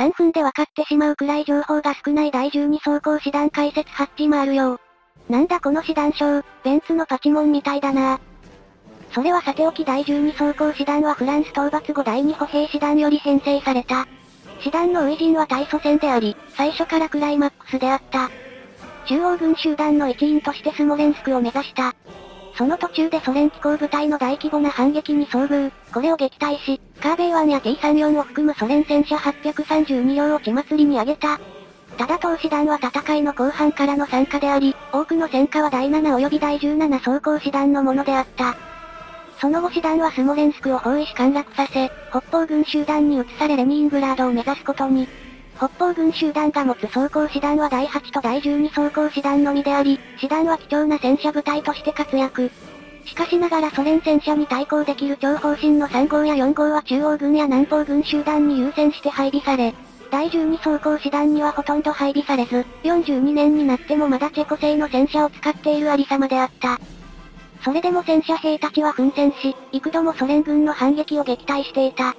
3分で分かってしまうくらい情報が少ない第12装甲師団解説ハッチもあるよなんだこの師団章、ベンツのパチモンみたいだなそれはさておき第12装甲師団はフランス討伐後第2歩兵師団より編成された。師団の初陣は大祖戦であり、最初からクライマックスであった。中央軍集団の一員としてスモレンスクを目指した。その途中でソ連機構部隊の大規模な反撃に遭遇、これを撃退し、カーベイ1や T34 を含むソ連戦車832両を血祭りに上げた。ただ当師団は戦いの後半からの参加であり、多くの戦果は第7及び第17装甲師団のものであった。その後師団はスモレンスクを包囲し陥落させ、北方軍集団に移されレニングラードを目指すことに。北方軍集団が持つ装甲師団は第8と第12装甲師団のみであり、師団は貴重な戦車部隊として活躍。しかしながらソ連戦車に対抗できる超方針の3号や4号は中央軍や南方軍集団に優先して配備され、第12装甲師団にはほとんど配備されず、42年になってもまだチェコ製の戦車を使っているありさまであった。それでも戦車兵たちは奮戦し、幾度もソ連軍の反撃を撃退していた。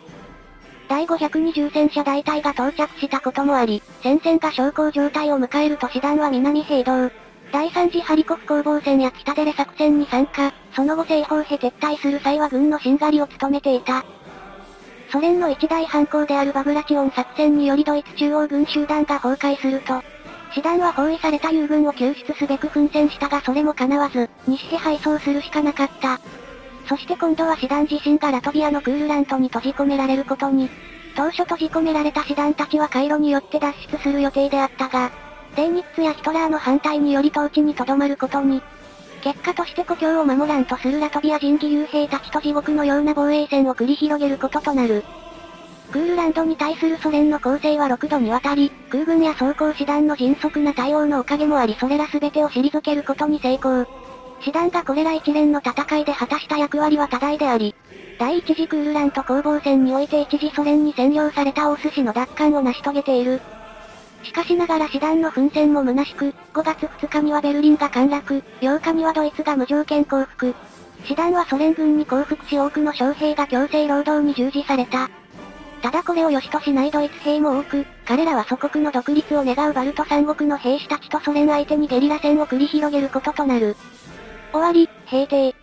第520戦車大隊が到着したこともあり、戦線が小康状態を迎えると師団は南平道。第3次ハリコフ攻防戦や北デレ作戦に参加、その後西方へ撤退する際は軍のしんがりを務めていた。ソ連の一大反抗であるバグラチオン作戦によりドイツ中央軍集団が崩壊すると、師団は包囲された友軍を救出すべく奮戦したがそれも叶わず、西へ配送するしかなかった。そして今度は師団自身がラトビアのクールラントに閉じ込められることに。当初閉じ込められた師団たちは回路によって脱出する予定であったが、デイニッツやヒトラーの反対により統治に留まることに。結果として故郷を守らんとするラトビア人義勇兵たちと地獄のような防衛戦を繰り広げることとなる。クールランドに対するソ連の攻勢は6度にわたり、空軍や装甲師団の迅速な対応のおかげもありそれら全てを退けることに成功。師団がこれら一連の戦いで果たした役割は多大であり、第一次クールラント攻防戦において一時ソ連に占領された大寿司の奪還を成し遂げている。しかしながら師団の奮戦も虚しく、5月2日にはベルリンが陥落、8日にはドイツが無条件降伏。師団はソ連軍に降伏し多くの将兵が強制労働に従事された。ただこれを良しとしないドイツ兵も多く、彼らは祖国の独立を願うバルト三国の兵士たちとソ連相手にゲリラ戦を繰り広げることとなる。終わり、平定。